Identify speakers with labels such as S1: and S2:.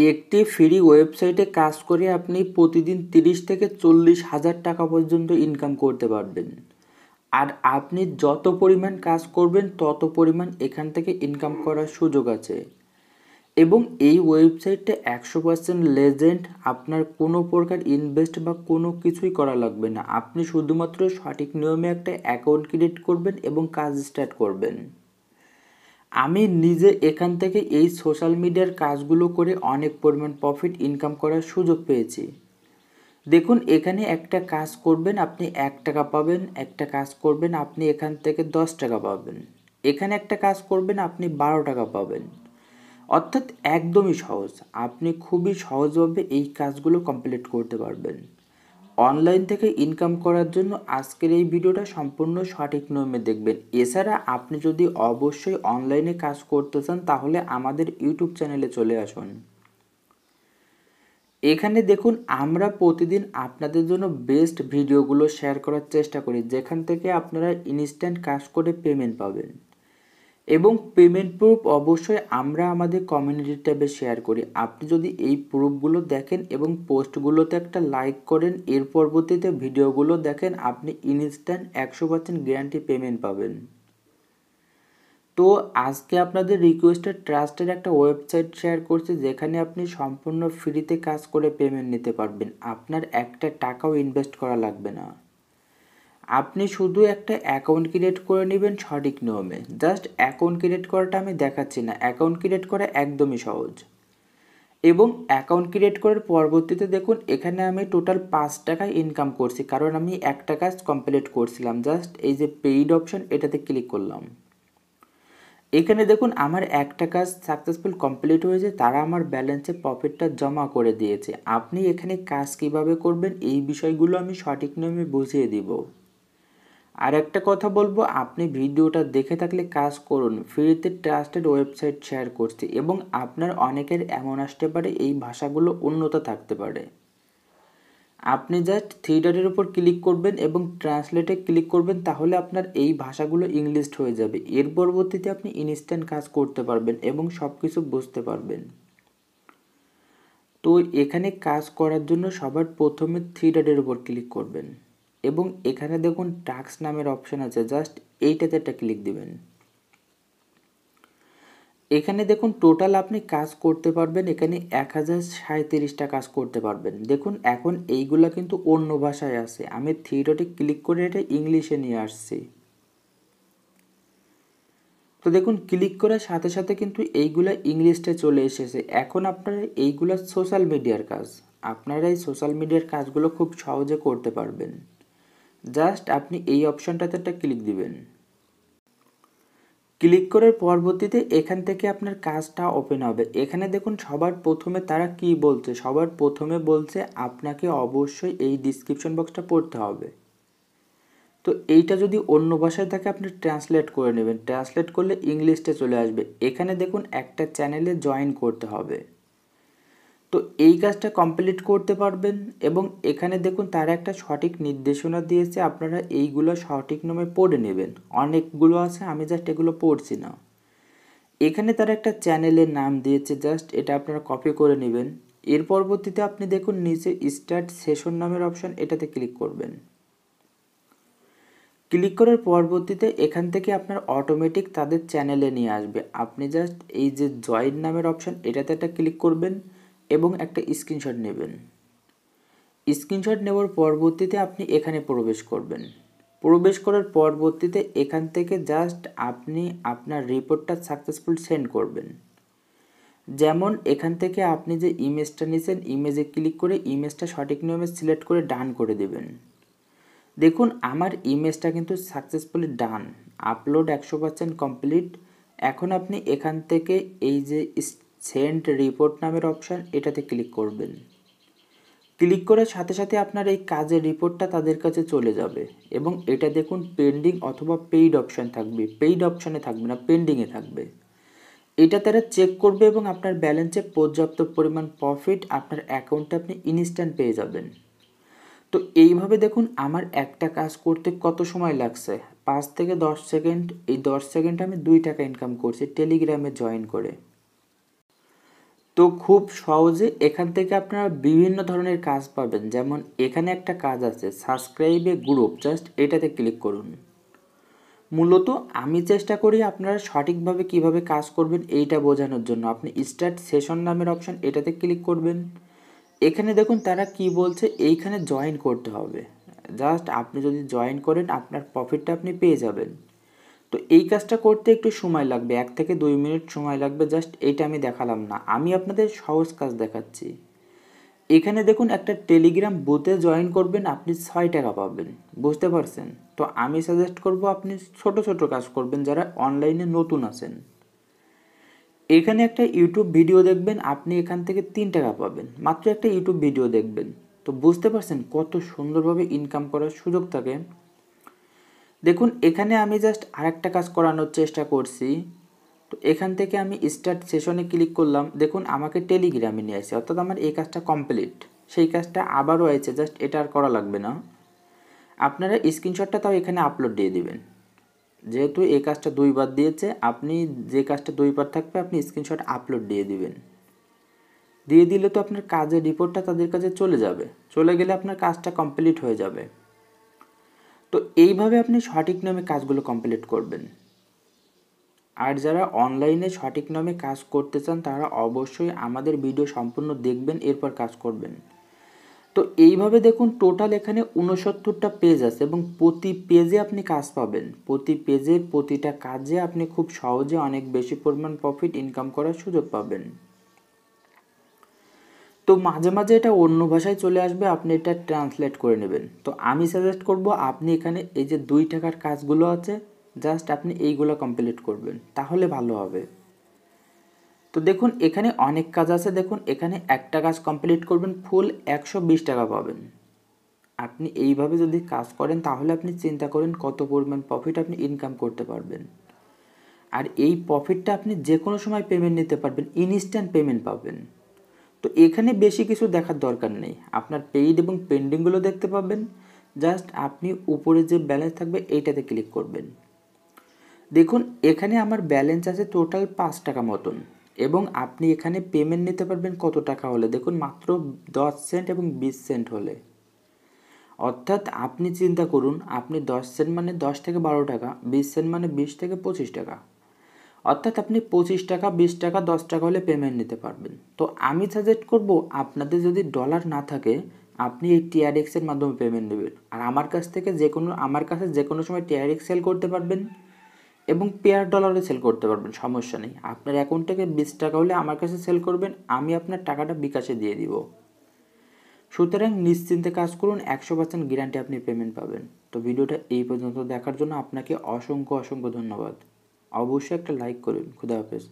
S1: একটি ফ্রি ওয়েবসাইটে কাজ করে আপনি প্রতিদিন তিরিশ থেকে চল্লিশ হাজার টাকা পর্যন্ত ইনকাম করতে পারবেন। আর আপনি যত পরিমাণ কাজ করবেন, তত পরিমাণ এখান থেকে ইনকাম করার সুযোগ আছে। এবং এই ওয়েবসাইটটা একশো পার্সেন্ট লেজেন্ড আপনার কোনো প্রকার ইনভেস্ট বা কোনো কিছুই করা লাগবে না। আপনি শুধুমাত্র সঠিক নিয়মে একটা অ্যাকাউন্ট ক্রিয়েট করবেন এবং কাজ স্টার্ট করবেন। আমি নিজে এখান থেকে এই সোশ্যাল মিডিয়ার কাজগুলো করে অনেক পরিমাণ প্রফিট ইনকাম করার সুযোগ পেয়েছি। দেখুন, এখানে একটা কাজ করবেন, আপনি এক টাকা পাবেন, একটা কাজ করবেন, আপনি এখান থেকে দশ টাকা পাবেন। এখানে একটা কাজ করবেন, আপনি বারো টাকা পাবেন। অর্থাৎ একদমই সহজ। আপনি খুবই সহজভাবে এই কাজগুলো কমপ্লিট করতে পারবেন। অনলাইন থেকে ইনকাম করার জন্য আজকের এই ভিডিওটা সম্পূর্ণ সঠিক নিয়মে দেখবেন। এছাড়া আপনি যদি অবশ্যই অনলাইনে কাজ করতে চান, তাহলে আমাদের ইউটিউব চ্যানেলে চলে আসুন। এখানে দেখুন, আমরা প্রতিদিন আপনাদের জন্য বেস্ট ভিডিওগুলো শেয়ার করার চেষ্টা করি, যেখান থেকে আপনারা ইনস্ট্যান্ট কাজ করে পেমেন্ট পাবেন। এবং পেমেন্ট প্রুফ অবশ্যই আমরা আমাদের কমিউনিটি ট্যাবে শেয়ার করি। আপনি যদি এই প্রুফগুলো দেখেন এবং পোস্টগুলোতে একটা লাইক করেন, এর পরবর্তীতে ভিডিওগুলো দেখেন, আপনি ইনস্ট্যান্ট একশো পার্সেন্ট গ্যারান্টি পেমেন্ট পাবেন। তো আজকে আপনাদের রিকোয়েস্টেড ট্রাস্টের একটা ওয়েবসাইট শেয়ার করছি, যেখানে আপনি সম্পূর্ণ ফ্রিতে কাজ করে পেমেন্ট নিতে পারবেন। আপনার একটা টাকাও ইনভেস্ট করা লাগবে না। আপনি শুধু একটা অ্যাকাউন্ট ক্রিয়েট করে নেবেন সঠিক নিয়মে। জাস্ট অ্যাকাউন্ট ক্রিয়েট করাটা আমি দেখাচ্ছি না। অ্যাকাউন্ট ক্রিয়েট করা একদমই সহজ। এবং অ্যাকাউন্ট ক্রিয়েট করার পরবর্তীতে দেখুন, এখানে আমি টোটাল পাঁচ টাকা ইনকাম করছি। কারণ আমি একটা কাজ কমপ্লিট করছিলাম। জাস্ট এই যে পেইড অপশন এটাতে ক্লিক করলাম। এখানে দেখুন, আমার একটা কাজ সাকসেসফুল কমপ্লিট হয়েছে। তারা আমার ব্যালেন্সে প্রফিটটা জমা করে দিয়েছে। আপনি এখানে কাজ কীভাবে করবেন, এই বিষয়গুলো আমি সঠিক নিয়মে বুঝিয়ে দিব। আর একটা কথা বলব, আপনি ভিডিওটা দেখে থাকলে কাজ করুন। ফ্রিতে ট্রাস্টেড ওয়েবসাইট শেয়ার করছি এবং আপনার অনেকের এমন আসতে পারে, এই ভাষাগুলো উন্নত থাকতে পারে। আপনি জাস্ট থিয়েটারের উপর ক্লিক করবেন এবং ট্রান্সলেটে ক্লিক করবেন, তাহলে আপনার এই ভাষাগুলো ইংলিশ হয়ে যাবে। এর পরবর্তীতে আপনি ইনস্ট্যান্ট কাজ করতে পারবেন এবং সব কিছু বুঝতে পারবেন। তো এখানে কাজ করার জন্য সবার প্রথমে থিয়েটারের উপর ক্লিক করবেন। এবং এখানে দেখুন টাক্স নামের অপশান আছে জাস্ট এইটাতে একটা ক্লিক দিবেন। এখানে দেখুন টোটাল আপনি কাজ করতে পারবেন, এখানে এক হাজার কাজ করতে পারবেন। দেখুন এখন এইগুলা কিন্তু অন্য ভাষায় আছে। আমি থিয়েটারে ক্লিক করে এটা ইংলিশে নিয়ে আসছি। তো দেখুন ক্লিক করার সাথে সাথে কিন্তু এইগুলা ইংলিশটা চলে এসেছে। এখন আপনারা এইগুলা সোশ্যাল মিডিয়ার কাজ, আপনারা এই সোশ্যাল মিডিয়ার কাজগুলো খুব সহজে করতে পারবেন। জাস্ট আপনি এই অপশনটাতে একটা ক্লিক দিবেন। ক্লিক করার পরবর্তীতে এখান থেকে আপনার কাজটা ওপেন হবে। এখানে দেখুন সবার প্রথমে তারা কি বলছে? সবার প্রথমে বলছে আপনাকে অবশ্যই এই ডিসক্রিপশন বক্সটা পড়তে হবে। তো এইটা যদি অন্য ভাষায় থাকে আপনি ট্রান্সলেট করে নেবেন। ট্রান্সলেট করলে ইংলিশটা চলে আসবে। এখানে দেখুন একটা চ্যানেলে জয়েন করতে হবে। তো এই কাজটা কমপ্লিট করতে পারবেন এবং এখানে দেখুন তারা একটা সঠিক নির্দেশনা দিয়েছে, আপনারা এইগুলো সঠিক নামে পড়ে নেবেন। অনেকগুলো আছে, আমি জাস্ট এগুলো পড়ছি না। এখানে তারা একটা চ্যানেলের নাম দিয়েছে জাস্ট এটা আপনারা কপি করে নেবেন। এর পরবর্তীতে আপনি দেখুন নিচে স্টার্ট সেশন নামের অপশন এটাতে ক্লিক করবেন। ক্লিক করার পরবর্তীতে এখান থেকে আপনার অটোমেটিক তাদের চ্যানেলে নিয়ে আসবে। আপনি জাস্ট এই যে জয়েন নামের অপশন এটাতে একটা ক্লিক করবেন। এবং একটা স্ক্রিনশট নেবেন। স্ক্রিনশট নেওয়ার পরবর্তীতে আপনি এখানে প্রবেশ করবেন। প্রবেশ করার পরবর্তীতে এখান থেকে জাস্ট আপনি আপনার রিপোর্টটা সাকসেসফুল সেন্ড করবেন। যেমন এখান থেকে আপনি যে ইমেজটা নিয়েছেন ইমেজে ক্লিক করে ইমেজটা সঠিক নিয়মে সিলেক্ট করে ডান করে দেবেন। দেখুন, আমার ইমেজটা কিন্তু সাকসেসফুলি ডান আপলোড একশো পার্সেন্ট কমপ্লিট এখন আপনি এখান থেকে এই যে সেন্ড রিপোর্ট নামের অপশান এটাতে ক্লিক করবেন। ক্লিক করার সাথে সাথে আপনার এই কাজের রিপোর্টটা তাদের কাছে চলে যাবে এবং এটা দেখুন পেন্ডিং অথবা পেইড অপশান থাকবে। পেইড অপশানে থাকবে না পেন্ডিংয়ে থাকবে। এটা তারা চেক করবে এবং আপনার ব্যালেন্সে পর্যাপ্ত পরিমাণ প্রফিট আপনার অ্যাকাউন্টে আপনি ইনস্ট্যান্ট পেয়ে যাবেন। তো এইভাবে দেখুন আমার একটা কাজ করতে কত সময় লাগছে? পাঁচ থেকে দশ সেকেন্ড এই দশ সেকেন্ড আমি দুই টাকা ইনকাম করছি টেলিগ্রামে জয়েন করে। তো খুব সহজে এখান থেকে আপনারা বিভিন্ন ধরনের কাজ পাবেন। যেমন এখানে একটা কাজ আছে সাবস্ক্রাইবে গ্রুপ জাস্ট এটাতে ক্লিক করুন। মূলত আমি চেষ্টা করি আপনারা সঠিকভাবে কীভাবে কাজ করবেন এইটা বোঝানোর জন্য। আপনি স্টার্ট সেশন নামের অপশন এটাতে ক্লিক করবেন। এখানে দেখুন তারা কি বলছে, এইখানে জয়েন করতে হবে। জাস্ট আপনি যদি জয়েন করেন, আপনার প্রফিটটা আপনি পেয়ে যাবেন। তো এই কাজটা করতে একটু সময় লাগবে, এক থেকে দুই মিনিট সময় লাগবে জাস্ট এইটা আমি দেখালাম না। আমি আপনাদের সহজ কাজ দেখাচ্ছি। এখানে দেখুন একটা টেলিগ্রাম বুথে জয়েন করবেন, আপনি ছয় টাকা পাবেন। বুঝতে পারছেন? তো আমি সাজেস্ট করব আপনি ছোট ছোট কাজ করবেন, যারা অনলাইনে নতুন আছেন। এখানে একটা ইউটিউব ভিডিও দেখবেন, আপনি এখান থেকে তিন টাকা পাবেন। মাত্র একটা ইউটিউব ভিডিও দেখবেন। তো বুঝতে পারছেন কত সুন্দরভাবে ইনকাম করার সুযোগ থাকে? দেখুন, এখানে আমি জাস্ট আরেকটা কাজ করানোর চেষ্টা করছি। তো এখান থেকে আমি স্টার্ট সেশনে ক্লিক করলাম। দেখুন, আমাকে টেলিগ্রামে নিয়ে আসে, অর্থাৎ আমার এই কাজটা কমপ্লিট সেই কাজটা আবারও আছে জাস্ট এটা আর করা লাগবে না। আপনারা স্ক্রিনশটটা তাও এখানে আপলোড দিয়ে দিবেন। যেহেতু এই কাজটা দুইবার দিয়েছে, আপনি যে কাজটা দুইবার থাকবে, আপনি স্ক্রিনশট আপলোড দিয়ে দিবেন। দিয়ে দিলে তো আপনার কাজের রিপোর্টটা তাদের কাছে চলে যাবে। চলে গেলে আপনার কাজটা কমপ্লিট হয়ে যাবে। তো এইভাবে আপনি সঠিক নামে কাজগুলো কমপ্লিট করবেন। আর যারা অনলাইনে সঠিক নামে কাজ করতে চান, তারা অবশ্যই আমাদের ভিডিও সম্পূর্ণ দেখবেন, এরপর কাজ করবেন। তো এইভাবে দেখুন টোটাল এখানে উনসত্তরটা পেজ আছে এবং প্রতি পেজে আপনি কাজ পাবেন। প্রতি পেজের প্রতিটা কাজে আপনি খুব সহজে অনেক বেশি পরিমাণ প্রফিট ইনকাম করার সুযোগ পাবেন। তো মাঝে মাঝে এটা অন্য ভাষায় চলে আসবে, আপনি এটা ট্রান্সলেট করে নেবেন। তো আমি সাজেস্ট করব আপনি এখানে এই যে দুই টাকার কাজগুলো আছে জাস্ট আপনি এইগুলো কমপ্লিট করবেন, তাহলে ভালো হবে। তো দেখুন, এখানে অনেক কাজ আছে, দেখুন, এখানে একটা কাজ কমপ্লিট করবেন ফুল একশো বিশ টাকা পাবেন। আপনি এইভাবে যদি কাজ করেন, তাহলে আপনি চিন্তা করেন কত পরিমাণ প্রফিট আপনি ইনকাম করতে পারবেন। আর এই প্রফিটটা আপনি যে কোনো সময় পেমেন্ট নিতে পারবেন ইনস্ট্যান্ট পেমেন্ট পাবেন। তো এখানে বেশি কিছু দেখার দরকার নেই। আপনার পেইড এবং পেন্ডিংগুলো দেখতে পাবেন। জাস্ট আপনি উপরে যে ব্যালেন্স থাকবে, এইটাতে ক্লিক করবেন। দেখুন, এখানে আমার ব্যালেন্স আছে টোটাল পাঁচ টাকা মতন। এবং আপনি এখানে পেমেন্ট নিতে পারবেন কত টাকা হলে? দেখুন, মাত্র দশ সেন্ট এবং বিশ সেন্ট হলে। অর্থাৎ আপনি চিন্তা করুন, আপনি দশ সেন্ট মানে দশ থেকে বারো টাকা, বিশ সেন্ট মানে বিশ থেকে পঁচিশ টাকা। অর্থাৎ আপনি পঁচিশ টাকা, বিশ টাকা, দশ টাকা হলে পেমেন্ট নিতে পারবেন। তো আমি সাজেস্ট করব, আপনাদের যদি ডলার না থাকে, আপনি এই টিআরএক্সের মাধ্যমে পেমেন্ট নেবেন। আর আমার কাছ থেকে যে কোনো, আমার কাছে যে কোনো সময় টিআরএক্স সেল করতে পারবেন এবং পেয়ার ডলারে সেল করতে পারবেন, সমস্যা নেই। আপনার অ্যাকাউন্ট থেকে বিশ টাকা হলে আমার কাছে সেল করবেন, আমি আপনার টাকাটা বিকাশে দিয়ে দিব। সুতরাং নিশ্চিন্তে কাজ করুন, একশো পার্সেন্ট গ্যারান্টি আপনি পেমেন্ট পাবেন। তো ভিডিওটা এই পর্যন্ত দেখার জন্য আপনাকে অসংখ্য অসংখ্য ধন্যবাদ। অবশ্যই একটা লাইক করুন খুদা হাফেজ।